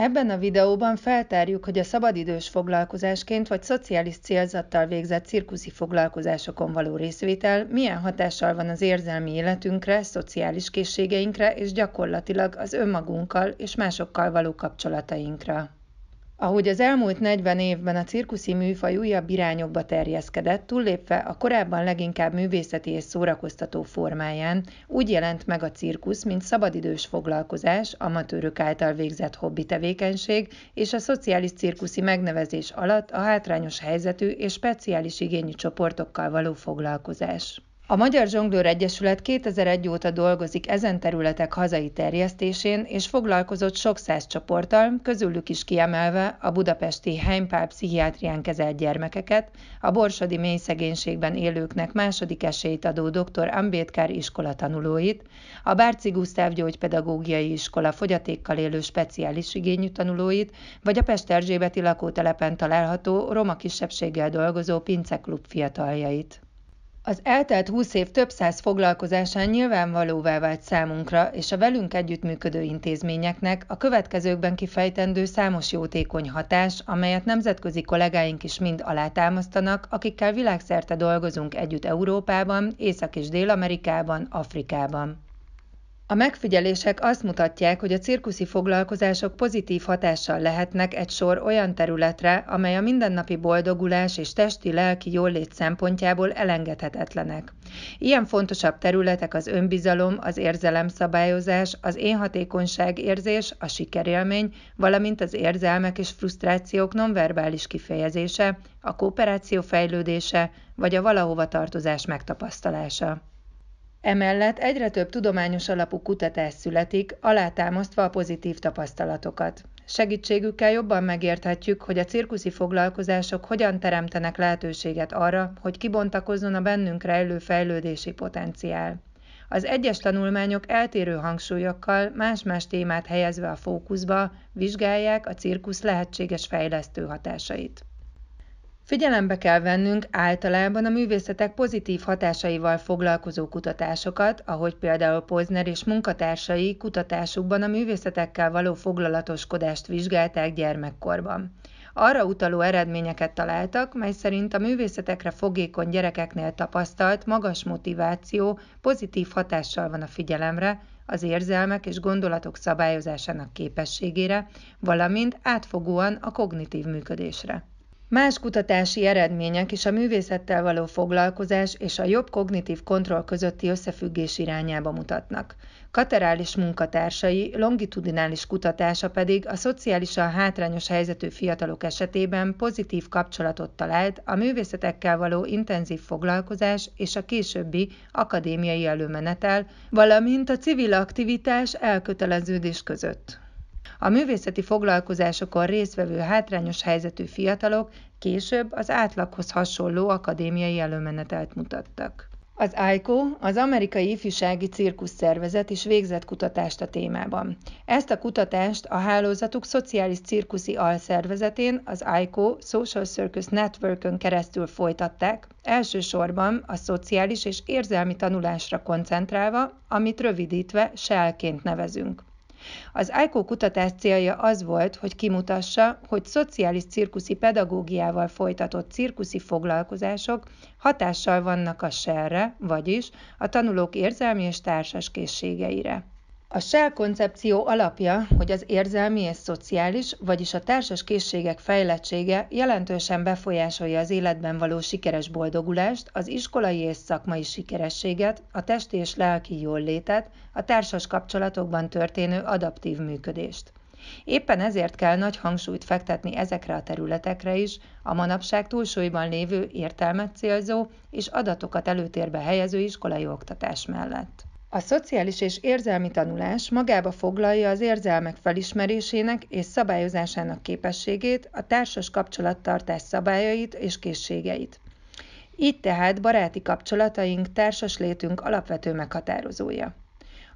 Ebben a videóban feltárjuk, hogy a szabadidős foglalkozásként vagy szociális célzattal végzett cirkuszi foglalkozásokon való részvétel milyen hatással van az érzelmi életünkre, szociális készségeinkre és gyakorlatilag az önmagunkkal és másokkal való kapcsolatainkra. Ahogy az elmúlt 40 évben a cirkuszi műfaj újabb irányokba terjeszkedett, túllépve a korábban leginkább művészeti és szórakoztató formáján, úgy jelent meg a cirkusz, mint szabadidős foglalkozás, amatőrök által végzett hobbi tevékenység, és a szociális cirkuszi megnevezés alatt a hátrányos helyzetű és speciális igényű csoportokkal való foglalkozás. A Magyar Zsonglőr Egyesület 2001 óta dolgozik ezen területek hazai terjesztésén, és foglalkozott sok száz csoporttal, közülük is kiemelve a budapesti Heimpál pszichiátrián kezelt gyermekeket, a borsodi mély szegénységben élőknek második esélyt adó dr. Ambétkár iskola tanulóit, a Bárci Gusztáv gyógypedagógiai iskola fogyatékkal élő speciális igényű tanulóit, vagy a Pest Erzsébeti lakótelepen található roma kisebbséggel dolgozó pinceklub fiataljait. Az eltelt húsz év több száz foglalkozásán nyilvánvalóvá vált számunkra és a velünk együttműködő intézményeknek a következőkben kifejtendő számos jótékony hatás, amelyet nemzetközi kollégáink is mind alátámasztanak, akikkel világszerte dolgozunk együtt Európában, Észak- és Dél-Amerikában, Afrikában. A megfigyelések azt mutatják, hogy a cirkuszi foglalkozások pozitív hatással lehetnek egy sor olyan területre, amely a mindennapi boldogulás és testi-lelki jólét szempontjából elengedhetetlenek. Ilyen fontosabb területek az önbizalom, az érzelemszabályozás, az énhatékonyság érzés, a sikerélmény, valamint az érzelmek és frusztrációk nonverbális kifejezése, a kooperáció fejlődése, vagy a valahova tartozás megtapasztalása. Emellett egyre több tudományos alapú kutatás születik, alátámasztva a pozitív tapasztalatokat. Segítségükkel jobban megérthetjük, hogy a cirkuszi foglalkozások hogyan teremtenek lehetőséget arra, hogy kibontakozzon a bennünk rejlő fejlődési potenciál. Az egyes tanulmányok eltérő hangsúlyokkal más-más témát helyezve a fókuszba vizsgálják a cirkusz lehetséges fejlesztő hatásait. Figyelembe kell vennünk általában a művészetek pozitív hatásaival foglalkozó kutatásokat, ahogy például Pozner és munkatársai kutatásukban a művészetekkel való foglalatoskodást vizsgálták gyermekkorban. Arra utaló eredményeket találtak, mely szerint a művészetekre fogékony gyerekeknél tapasztalt magas motiváció pozitív hatással van a figyelemre, az érzelmek és gondolatok szabályozásának képességére, valamint átfogóan a kognitív működésre. Más kutatási eredmények is a művészettel való foglalkozás és a jobb kognitív kontroll közötti összefüggés irányába mutatnak. Katerális munkatársai longitudinális kutatása pedig a szociálisan hátrányos helyzetű fiatalok esetében pozitív kapcsolatot talált a művészetekkel való intenzív foglalkozás és a későbbi akadémiai előmenetel, valamint a civil aktivitás elköteleződés között. A művészeti foglalkozásokon résztvevő hátrányos helyzetű fiatalok később az átlaghoz hasonló akadémiai előmenetelt mutattak. Az ICO, az Amerikai Ifjúsági Cirkusz Szervezet is végzett kutatást a témában. Ezt a kutatást a hálózatuk szociális cirkuszi alszervezetén, az ICO Social Circus Networkön keresztül folytatták, elsősorban a szociális és érzelmi tanulásra koncentrálva, amit rövidítve SEL-ként nevezünk. Az ICO kutatás célja az volt, hogy kimutassa, hogy szociális cirkuszi pedagógiával folytatott cirkuszi foglalkozások hatással vannak a serre, vagyis a tanulók érzelmi és társas készségeire. A Shell koncepció alapja, hogy az érzelmi és szociális, vagyis a társas készségek fejlettsége jelentősen befolyásolja az életben való sikeres boldogulást, az iskolai és szakmai sikerességet, a testi és lelki jóllétet, a társas kapcsolatokban történő adaptív működést. Éppen ezért kell nagy hangsúlyt fektetni ezekre a területekre is, a manapság túlsúlyban lévő értelmet célzó és adatokat előtérbe helyező iskolai oktatás mellett. A szociális és érzelmi tanulás magába foglalja az érzelmek felismerésének és szabályozásának képességét, a társas kapcsolattartás szabályait és készségeit. Így tehát baráti kapcsolataink, társas létünk alapvető meghatározója.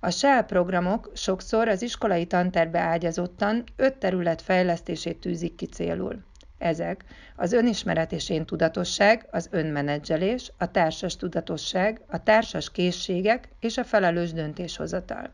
A SHAL programok sokszor az iskolai tanterbe ágyazottan öt terület fejlesztését tűzik ki célul. Ezek az önismeret és én tudatosság, az önmenedzselés, a társas tudatosság, a társas készségek és a felelős döntéshozatal.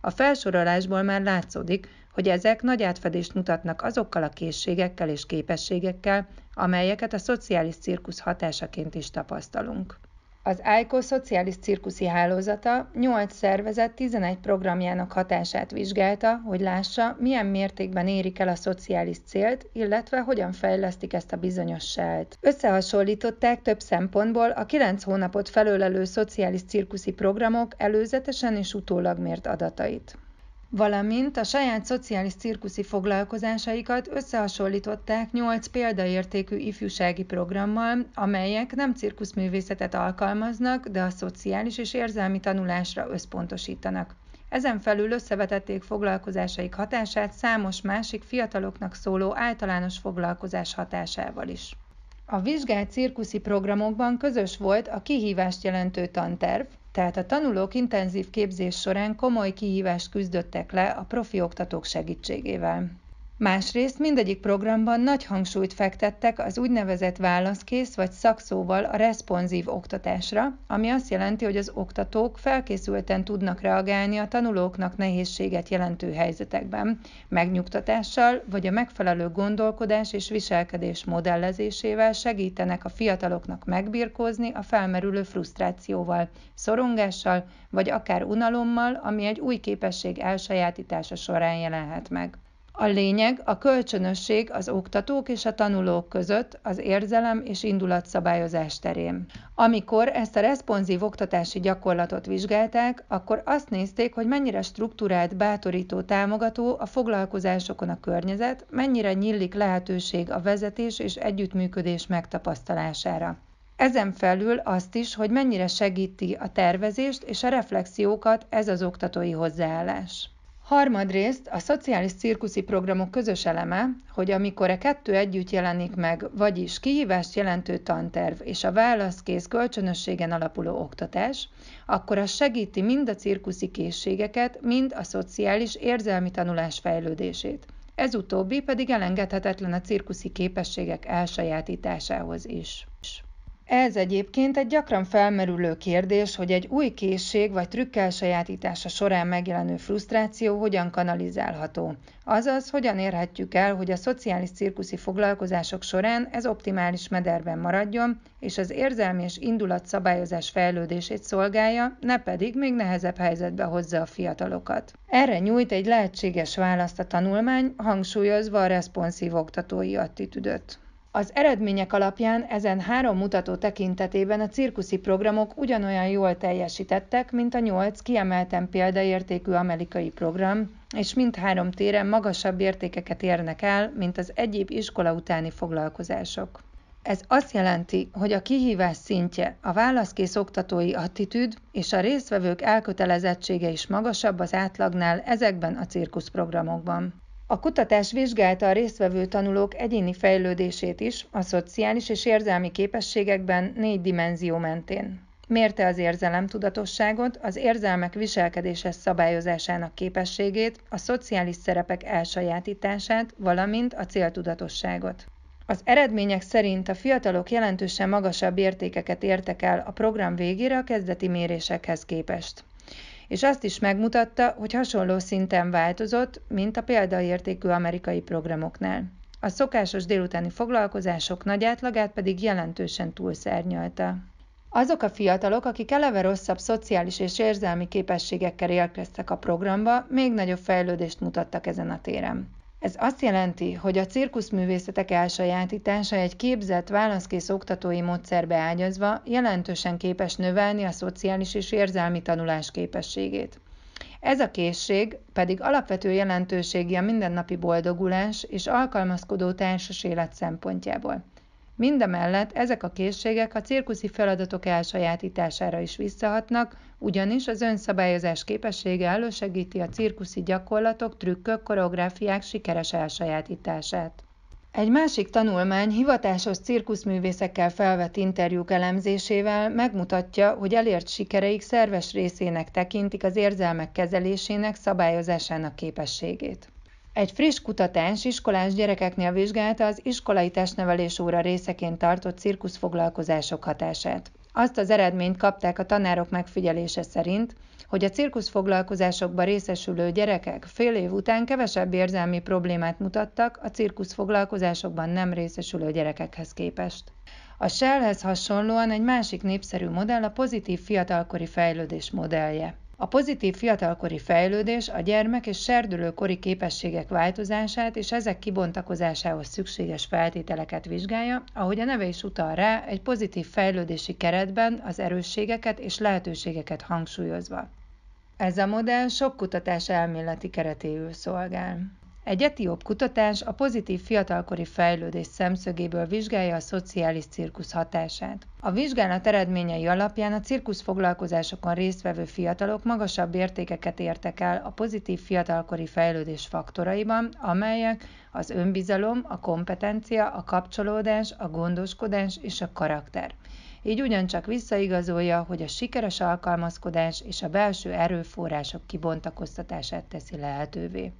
A felsorolásból már látszódik, hogy ezek nagy átfedést mutatnak azokkal a készségekkel és képességekkel, amelyeket a szociális cirkusz hatásaként is tapasztalunk. Az ICO szociális cirkuszi hálózata 8 szervezet 11 programjának hatását vizsgálta, hogy lássa, milyen mértékben érik el a szociális célt, illetve hogyan fejlesztik ezt a bizonyos selt. Összehasonlították több szempontból a 9 hónapot felölelő szociális cirkuszi programok előzetesen és utólag mért adatait valamint a saját szociális cirkuszi foglalkozásaikat összehasonlították nyolc példaértékű ifjúsági programmal, amelyek nem cirkuszművészetet alkalmaznak, de a szociális és érzelmi tanulásra összpontosítanak. Ezen felül összevetették foglalkozásaik hatását számos másik fiataloknak szóló általános foglalkozás hatásával is. A vizsgált cirkuszi programokban közös volt a kihívást jelentő tanterv, tehát a tanulók intenzív képzés során komoly kihívást küzdöttek le a profi oktatók segítségével. Másrészt mindegyik programban nagy hangsúlyt fektettek az úgynevezett válaszkész vagy szakszóval a responsív oktatásra, ami azt jelenti, hogy az oktatók felkészülten tudnak reagálni a tanulóknak nehézséget jelentő helyzetekben, megnyugtatással vagy a megfelelő gondolkodás és viselkedés modellezésével segítenek a fiataloknak megbirkózni a felmerülő frusztrációval, szorongással vagy akár unalommal, ami egy új képesség elsajátítása során jelenhet meg. A lényeg a kölcsönösség az oktatók és a tanulók között az érzelem és indulatszabályozás terén. Amikor ezt a responsív oktatási gyakorlatot vizsgálták, akkor azt nézték, hogy mennyire struktúrált, bátorító, támogató a foglalkozásokon a környezet, mennyire nyillik lehetőség a vezetés és együttműködés megtapasztalására. Ezen felül azt is, hogy mennyire segíti a tervezést és a reflexiókat ez az oktatói hozzáállás. Harmadrészt a szociális cirkuszi programok közös eleme, hogy amikor a kettő együtt jelenik meg, vagyis kihívást jelentő tanterv és a válaszkész kölcsönösségen alapuló oktatás, akkor az segíti mind a cirkuszi készségeket, mind a szociális érzelmi tanulás fejlődését. Ez utóbbi pedig elengedhetetlen a cirkuszi képességek elsajátításához is. Ez egyébként egy gyakran felmerülő kérdés, hogy egy új készség vagy trükk elsajátítása során megjelenő frusztráció hogyan kanalizálható. Azaz, hogyan érhetjük el, hogy a szociális cirkuszi foglalkozások során ez optimális mederben maradjon, és az érzelmi és indulat szabályozás fejlődését szolgálja, ne pedig még nehezebb helyzetbe hozza a fiatalokat. Erre nyújt egy lehetséges választ a tanulmány, hangsúlyozva a responsív oktatói attitűdöt. Az eredmények alapján ezen három mutató tekintetében a cirkuszi programok ugyanolyan jól teljesítettek, mint a nyolc kiemelten példaértékű amerikai program, és mindhárom téren magasabb értékeket érnek el, mint az egyéb iskola utáni foglalkozások. Ez azt jelenti, hogy a kihívás szintje, a válaszkész oktatói attitűd és a résztvevők elkötelezettsége is magasabb az átlagnál ezekben a cirkuszprogramokban. A kutatás vizsgálta a résztvevő tanulók egyéni fejlődését is a szociális és érzelmi képességekben négy dimenzió mentén. Mérte az érzelemtudatosságot, az érzelmek viselkedéses szabályozásának képességét, a szociális szerepek elsajátítását, valamint a céltudatosságot. Az eredmények szerint a fiatalok jelentősen magasabb értékeket értek el a program végére a kezdeti mérésekhez képest és azt is megmutatta, hogy hasonló szinten változott, mint a példaértékű amerikai programoknál. A szokásos délutáni foglalkozások nagy átlagát pedig jelentősen túlszárnyalta. Azok a fiatalok, akik eleve rosszabb szociális és érzelmi képességekkel érkeztek a programba, még nagyobb fejlődést mutattak ezen a téren. Ez azt jelenti, hogy a cirkuszművészetek elsajátítása egy képzett, válaszkész oktatói módszerbe ágyazva jelentősen képes növelni a szociális és érzelmi tanulás képességét. Ez a készség pedig alapvető jelentőségi a mindennapi boldogulás és alkalmazkodó társas élet szempontjából. Mindemellett ezek a készségek a cirkuszi feladatok elsajátítására is visszahatnak, ugyanis az önszabályozás képessége elősegíti a cirkuszi gyakorlatok, trükkök, koreográfiák sikeres elsajátítását. Egy másik tanulmány hivatásos cirkuszművészekkel felvett interjúk elemzésével megmutatja, hogy elért sikereik szerves részének tekintik az érzelmek kezelésének, szabályozásának képességét. Egy friss kutatás iskolás gyerekeknél vizsgálta az iskolai testnevelés óra részeként tartott cirkuszfoglalkozások hatását. Azt az eredményt kapták a tanárok megfigyelése szerint, hogy a cirkuszfoglalkozásokban részesülő gyerekek fél év után kevesebb érzelmi problémát mutattak a cirkuszfoglalkozásokban nem részesülő gyerekekhez képest. A Shellhez hasonlóan egy másik népszerű modell a pozitív fiatalkori fejlődés modellje. A pozitív fiatalkori fejlődés a gyermek és serdülőkori képességek változását és ezek kibontakozásához szükséges feltételeket vizsgálja, ahogy a neve is utal rá, egy pozitív fejlődési keretben az erősségeket és lehetőségeket hangsúlyozva. Ez a modell sok kutatás elméleti keretéül szolgál. Egy etióp kutatás a pozitív fiatalkori fejlődés szemszögéből vizsgálja a szociális cirkusz hatását. A vizsgálat eredményei alapján a cirkusz foglalkozásokon résztvevő fiatalok magasabb értékeket értek el a pozitív fiatalkori fejlődés faktoraiban, amelyek az önbizalom, a kompetencia, a kapcsolódás, a gondoskodás és a karakter. Így ugyancsak visszaigazolja, hogy a sikeres alkalmazkodás és a belső erőforrások kibontakoztatását teszi lehetővé.